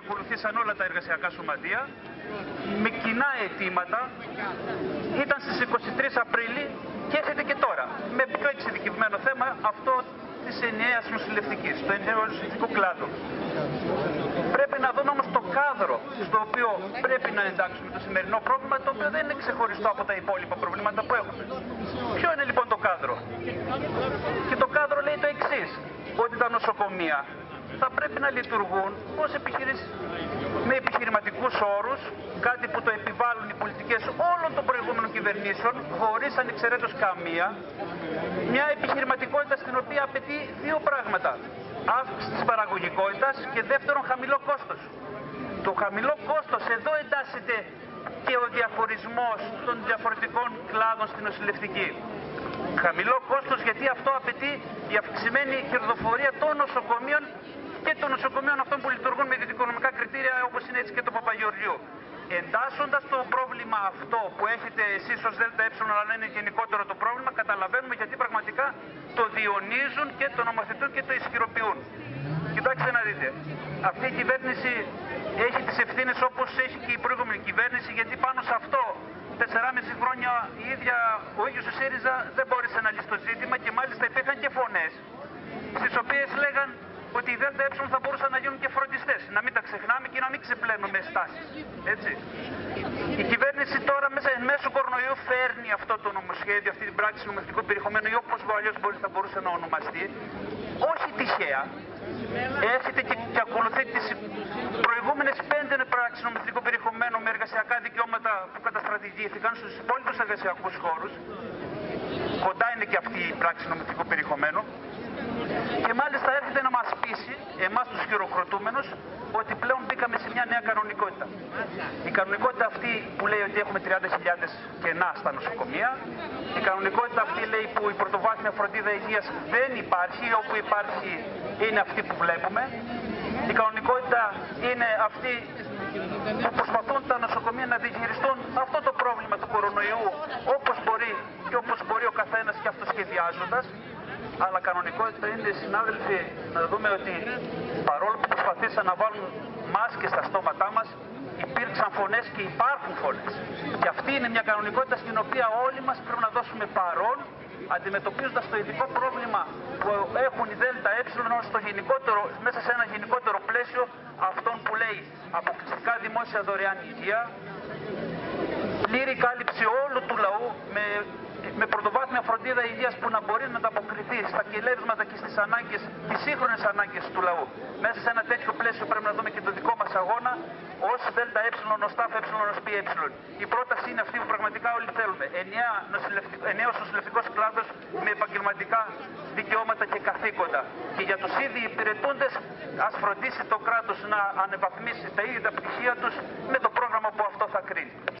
Ακολουθήσαν όλα τα εργασιακά σωματεία με κοινά αιτήματα. Ήταν στις 23 Απρίλη και έρχεται και τώρα με πιο εξειδικευμένο θέμα αυτό της ενιαίας νοσηλευτικής, το ενιαίο νοσηλευτικό κλάδο. Πρέπει να δούμε όμως το κάδρο στο οποίο πρέπει να εντάξουμε το σημερινό πρόβλημα, το οποίο δεν είναι ξεχωριστό από τα υπόλοιπα προβλήματα που έχουμε. Ποιο είναι λοιπόν το κάδρο; Και το κάδρο λέει το εξής ότι τα νοσοκομεία θα πρέπει να λειτουργούν ως επιχειρήσεις με επιχειρηματικούς όρους, κάτι που το επιβάλλουν οι πολιτικές όλων των προηγούμενων κυβερνήσεων, χωρίς ανεξαιρέτως καμία, μια επιχειρηματικότητα στην οποία απαιτεί δύο πράγματα. Αύξηση της παραγωγικότητας και δεύτερον χαμηλό κόστος. Το χαμηλό κόστος εδώ εντάσσεται και ο διαχωρισμός των διαφορετικών κλάδων στην νοσηλευτική. Χαμηλό κόστος γιατί αυτό απαιτεί η αυξημένη κερδοφορία των νοσοκομείων και των νοσοκομείων αυτών που λειτουργούν με δυτικονομικά κριτήρια όπως είναι έτσι και το Παπαγεωργιού. Εντάσσοντας το πρόβλημα αυτό που έχετε εσείς ως ΔΕΛΤΑ αλλά είναι γενικότερο το πρόβλημα, καταλαβαίνουμε γιατί πραγματικά το διονύζουν και το νομοθετούν και το ισχυροποιούν. Κοιτάξτε να δείτε. Αυτή η κυβέρνηση έχει τις ευθύνες όπως έχει και η προηγούμενη κυβέρνηση, γιατί πάνω σε αυτό 4,5 χρόνια η ίδια, ο ίδιος ο ΣΥΡΙΖΑ δεν μπόρεσε να λύσει το ζήτημα και μάλιστα υπήρχαν και φωνές στις οποίες λέγαν ότι οι ΔΕΛΤΑ θα μπορούσαν να γίνουν και φροντιστές. Να μην τα ξεχνάμε και να μην ξεπλένουμε στάσεις. Έτσι. Η κυβέρνηση τώρα μέσα εν μέσω κορονοϊού φέρνει αυτό το νομοσχέδιο, αυτή την πράξη νομοθετικού περιεχομένου ή όπως αλλιώς θα μπορούσε να ονομαστεί, όχι τυχαία. Έρχεται και, και ακολουθεί τις προηγούμενες πέντε πράξεις νομοθετικού περιεχομένου με εργασιακά δικαιώματα που καταστρατηγήθηκαν στους υπόλοιπους εργασιακούς χώρους. Κοντά είναι και αυτή η πράξη νομοθετικού περιεχομένου. Και μάλιστα έρχεται να μας πείσει, εμάς τους χειροκροτούμενους, ότι πλέον μπήκαμε σε μια νέα κανονικότητα. Η κανονικότητα αυτή που λέει ότι έχουμε 30.000 κενά στα νοσοκομεία, η κανονικότητα αυτή λέει που η πρωτοβάθμια φροντίδα υγείας δεν υπάρχει, όπου υπάρχει είναι αυτή που βλέπουμε. Η κανονικότητα είναι αυτή που προσπαθούν τα νοσοκομεία να διαχειριστούν αυτό το πρόβλημα του κορονοϊού όπως μπορεί και όπως μπορεί ο καθένας και αυτοσχεδιάζοντας αλλά κανονικότητα είναι, συνάδελφοι, να δούμε ότι παρόλο που προσπαθήσαν να βάλουν μάσκες στα στόματά μας, υπήρξαν φωνές και υπάρχουν φωνές. Και αυτή είναι μια κανονικότητα στην οποία όλοι μας πρέπει να δώσουμε παρόν, αντιμετωπίζοντας το ειδικό πρόβλημα που έχουν οι ΔΕΛΤΑ ε στο γενικότερο, μέσα σε ένα γενικότερο πλαίσιο αυτών που λέει αποκλειστικά δημόσια δωρεάν υγεία, πλήρη κάλυψη όλου του λαού με με πρωτοβάθμια φροντίδα υγείας που να μπορεί να ανταποκριθεί στα κελεύσματα και στις ανάγκες, τις σύγχρονες ανάγκες του λαού. Μέσα σε ένα τέτοιο πλαίσιο πρέπει να δούμε και το δικό μας αγώνα ως ΔΕΛΤΑ ε, ω ΤΑΦ, ε, ω ΠΕ. Η πρόταση είναι αυτή που πραγματικά όλοι θέλουμε. Ενιαίος νοσηλευτικός κλάδος με επαγγελματικά δικαιώματα και καθήκοντα. Και για τους ήδη υπηρετούντες, ας φροντίσει το κράτος να ανεβαθμίσει τα ίδια τα πτυχία τους με το πρόγραμμα που αυτό θα κρίνει.